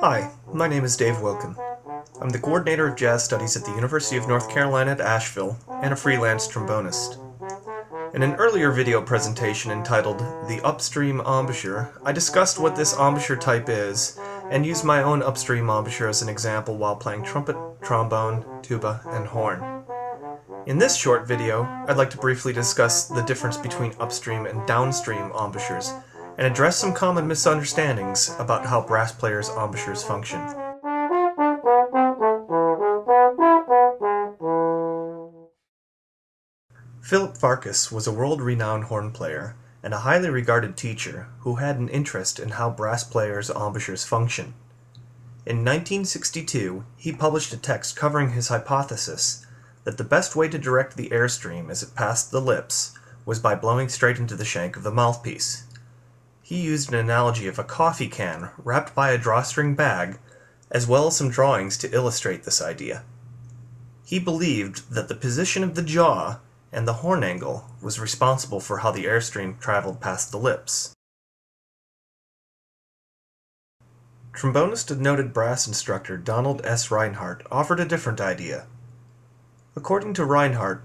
Hi, my name is Dave Wilken. I'm the coordinator of jazz studies at the University of North Carolina at Asheville and a freelance trombonist. In an earlier video presentation entitled The Upstream Embouchure, I discussed what this embouchure type is and used my own upstream embouchure as an example while playing trumpet, trombone, tuba, and horn. In this short video, I'd like to briefly discuss the difference between upstream and downstream embouchures and address some common misunderstandings about how brass players' embouchures function. Philip Farkas was a world-renowned horn player and a highly regarded teacher who had an interest in how brass players' embouchures function. In 1962, he published a text covering his hypothesis that the best way to direct the airstream as it passed the lips was by blowing straight into the shank of the mouthpiece. He used an analogy of a coffee can wrapped by a drawstring bag, as well as some drawings to illustrate this idea. He believed that the position of the jaw and the horn angle was responsible for how the airstream traveled past the lips. Trombonist and noted brass instructor Donald S. Reinhardt offered a different idea. According to Reinhardt,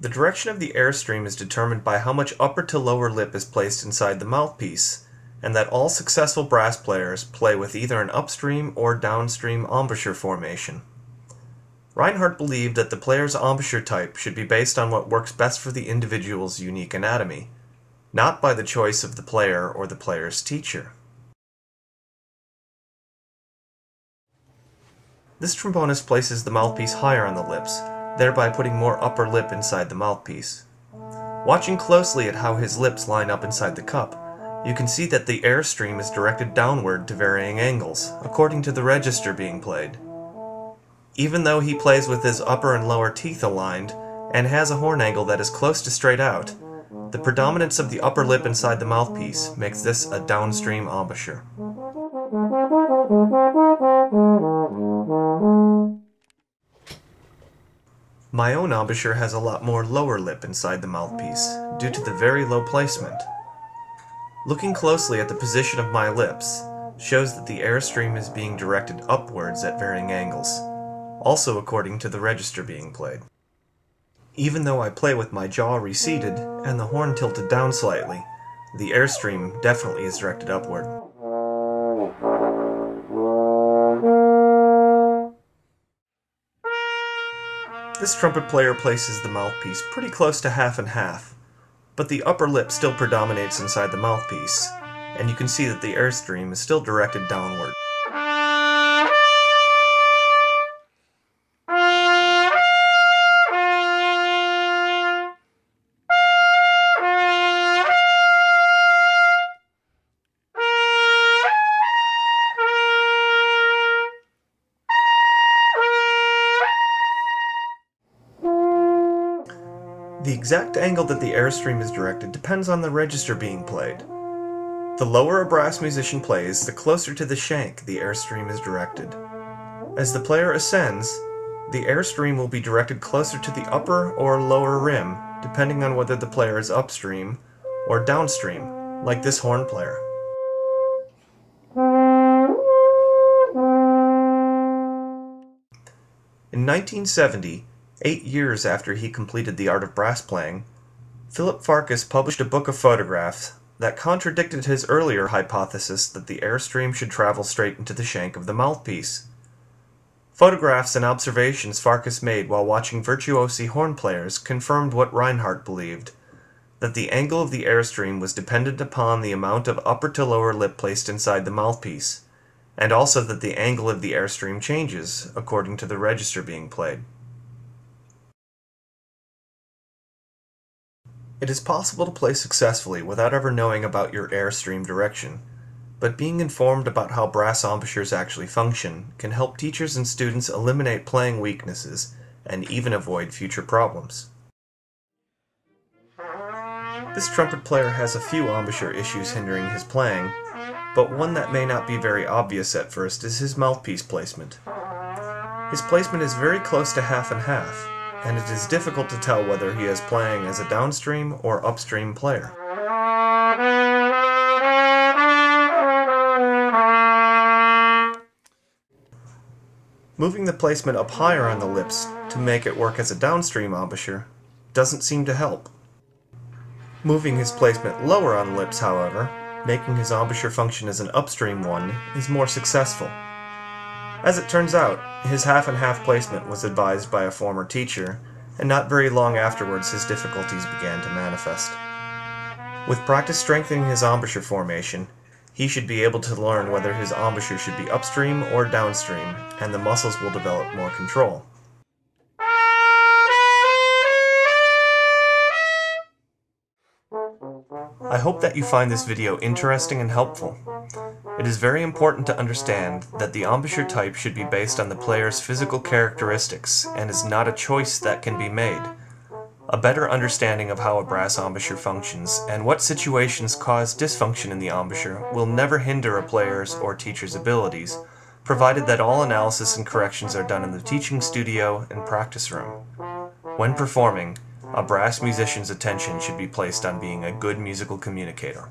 the direction of the airstream is determined by how much upper to lower lip is placed inside the mouthpiece, and that all successful brass players play with either an upstream or downstream embouchure formation. Reinhardt believed that the player's embouchure type should be based on what works best for the individual's unique anatomy, not by the choice of the player or the player's teacher. This trombonist places the mouthpiece higher on the lips, thereby putting more upper lip inside the mouthpiece. Watching closely at how his lips line up inside the cup, you can see that the airstream is directed downward to varying angles, according to the register being played. Even though he plays with his upper and lower teeth aligned, and has a horn angle that is close to straight out, the predominance of the upper lip inside the mouthpiece makes this a downstream embouchure. My own embouchure has a lot more lower lip inside the mouthpiece, due to the very low placement. Looking closely at the position of my lips shows that the airstream is being directed upwards at varying angles, also according to the register being played. Even though I play with my jaw receded and the horn tilted down slightly, the airstream definitely is directed upward. This trumpet player places the mouthpiece pretty close to half and half, but the upper lip still predominates inside the mouthpiece, and you can see that the airstream is still directed downward. Exact angle that the airstream is directed depends on the register being played. The lower a brass musician plays, the closer to the shank the airstream is directed. As the player ascends, the airstream will be directed closer to the upper or lower rim, depending on whether the player is upstream or downstream, like this horn player. In 1970, Eight years after he completed The Art of Brass Playing, Philip Farkas published a book of photographs that contradicted his earlier hypothesis that the airstream should travel straight into the shank of the mouthpiece. Photographs and observations Farkas made while watching virtuosi horn players confirmed what Reinhardt believed, that the angle of the airstream was dependent upon the amount of upper to lower lip placed inside the mouthpiece, and also that the angle of the airstream changes according to the register being played. It is possible to play successfully without ever knowing about your airstream direction, but being informed about how brass embouchures actually function can help teachers and students eliminate playing weaknesses and even avoid future problems. This trumpet player has a few embouchure issues hindering his playing, but one that may not be very obvious at first is his mouthpiece placement. His placement is very close to half and half, and it is difficult to tell whether he is playing as a downstream or upstream player. Moving the placement up higher on the lips to make it work as a downstream embouchure doesn't seem to help. Moving his placement lower on lips, however, making his embouchure function as an upstream one is more successful. As it turns out, his half and half placement was advised by a former teacher, and not very long afterwards his difficulties began to manifest. With practice strengthening his embouchure formation, he should be able to learn whether his embouchure should be upstream or downstream, and the muscles will develop more control. I hope that you find this video interesting and helpful. It is very important to understand that the embouchure type should be based on the player's physical characteristics and is not a choice that can be made. A better understanding of how a brass embouchure functions and what situations cause dysfunction in the embouchure will never hinder a player's or teacher's abilities, provided that all analysis and corrections are done in the teaching studio and practice room. When performing, a brass musician's attention should be placed on being a good musical communicator.